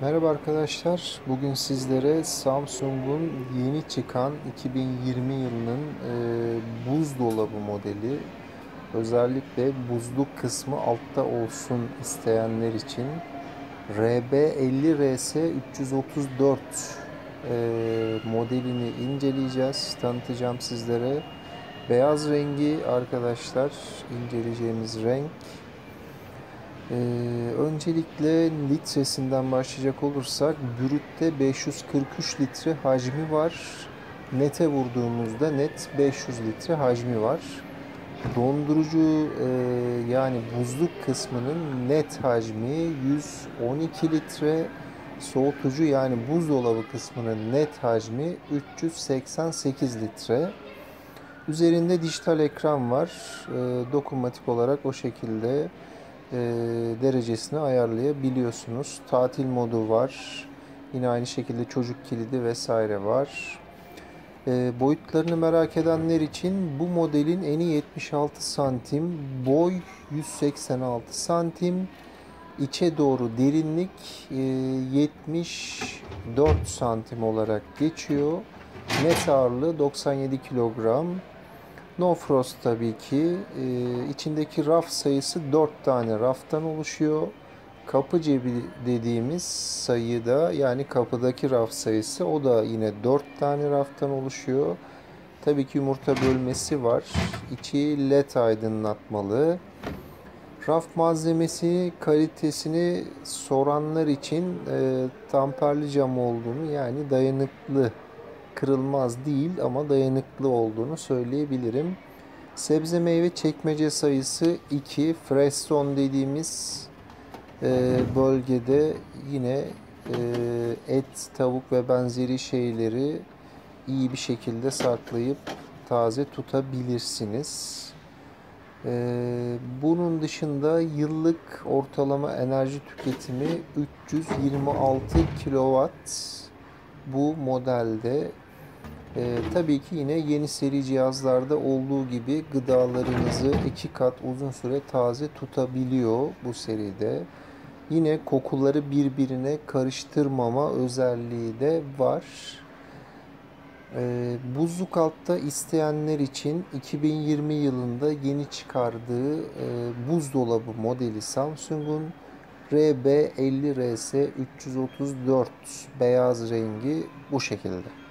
Merhaba arkadaşlar. Bugün sizlere Samsung'un yeni çıkan 2020 yılının e, buzdolabı modeli özellikle buzluk kısmı altta olsun isteyenler için RB50RS 334 e, modelini inceleyeceğiz. Tanıtacağım sizlere. Beyaz rengi arkadaşlar inceleyeceğimiz renk. Ee, öncelikle litresinden başlayacak olursak brütte 543 litre hacmi var. Nete vurduğumuzda net 500 litre hacmi var. Dondurucu e, yani buzluk kısmının net hacmi 112 litre. Soğutucu yani buzdolabı kısmının net hacmi 388 litre. Üzerinde dijital ekran var. E, dokunmatik olarak o şekilde e, derecesini ayarlayabiliyorsunuz. Tatil modu var. Yine aynı şekilde çocuk kilidi vesaire var. E, boyutlarını merak edenler için bu modelin eni 76 santim, boy 186 santim, içe doğru derinlik e, 74 santim olarak geçiyor. Net ağırlığı 97 kilogram. No tabii ki. Ee, içindeki raf sayısı 4 tane raftan oluşuyor. Kapı cebi dediğimiz sayıda yani kapıdaki raf sayısı o da yine 4 tane raftan oluşuyor. Tabii ki yumurta bölmesi var. İçi led aydınlatmalı. Raf malzemesi kalitesini soranlar için e, tamperli cam olduğunu yani dayanıklı kırılmaz değil ama dayanıklı olduğunu söyleyebilirim. Sebze meyve çekmece sayısı 2. Fresh dediğimiz e, bölgede yine e, et, tavuk ve benzeri şeyleri iyi bir şekilde saklayıp taze tutabilirsiniz. E, bunun dışında yıllık ortalama enerji tüketimi 326 kW bu modelde ee, tabii ki yine yeni seri cihazlarda olduğu gibi gıdalarınızı iki kat uzun süre taze tutabiliyor bu seride. Yine kokuları birbirine karıştırmama özelliği de var. Ee, buzluk altta isteyenler için 2020 yılında yeni çıkardığı e, buzdolabı modeli Samsung'un RB50RS 334 beyaz rengi bu şekilde.